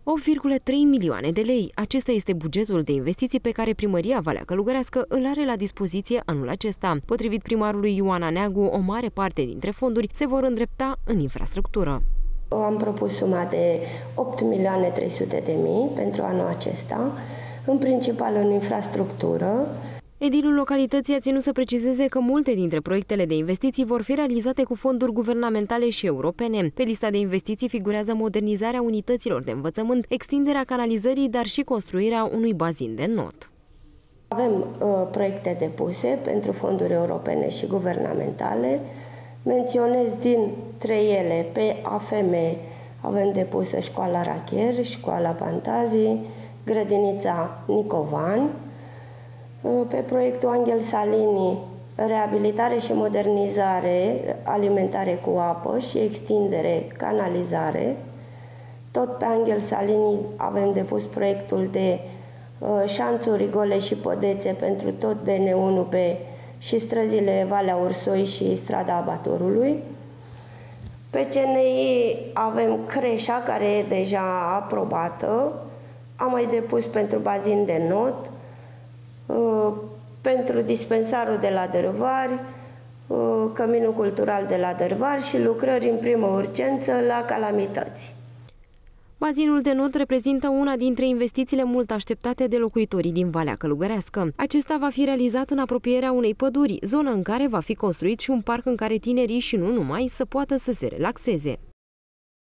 8,3 milioane de lei. Acesta este bugetul de investiții pe care primăria Valea Călugărească îl are la dispoziție anul acesta. Potrivit primarului Ioana Neagu, o mare parte dintre fonduri se vor îndrepta în infrastructură. Am propus suma de 8 milioane 300 de mii pentru anul acesta, în principal în infrastructură, Edilul localității a ținut să precizeze că multe dintre proiectele de investiții vor fi realizate cu fonduri guvernamentale și europene. Pe lista de investiții figurează modernizarea unităților de învățământ, extinderea canalizării, dar și construirea unui bazin de not. Avem uh, proiecte depuse pentru fonduri europene și guvernamentale. Menționez dintre ele pe AFM avem depusă școala Rachier, școala Pantazii, grădinița Nicovan, pe proiectul Angel Salini, reabilitare și modernizare alimentare cu apă și extindere canalizare. Tot pe Angel Salini avem depus proiectul de uh, șanțuri, gole și podețe pentru tot DN1B și străzile Valea Ursoi și strada Abatorului. Pe CNI avem creșa care e deja aprobată. Am mai depus pentru bazin de not, Uh, pentru dispensarul de la Dărvari, uh, Căminul Cultural de la Dărvari și lucrări în primă urgență la calamități. Bazinul de not reprezintă una dintre investițiile mult așteptate de locuitorii din Valea Călugărească. Acesta va fi realizat în apropierea unei păduri, zonă în care va fi construit și un parc în care tinerii și nu numai să poată să se relaxeze.